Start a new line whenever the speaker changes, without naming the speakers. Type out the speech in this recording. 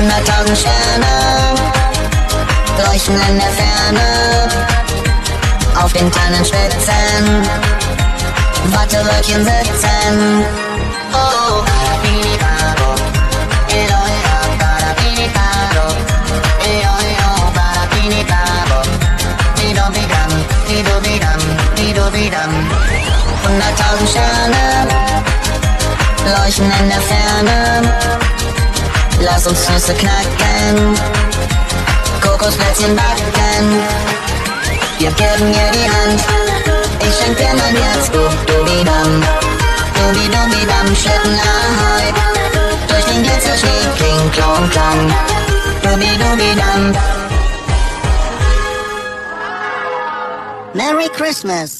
Hunderttausend Sterne leuchten in der Ferne auf den Tannenspitzen. Wattewölkchen sitzen. Oh, Piniparo, Eloia, para Piniparo, Eoio, para Piniparo, Pidobidam, Pidobidam, Pidobidam. Hunderttausend Sterne leuchten in der Ferne. Knacken, Kokosplätzchen backen. Wir geben die Hand, ich schenk dir mein Herz, du, ahoi. Durch den Glitzerschnee, kling, klong. Merry Christmas.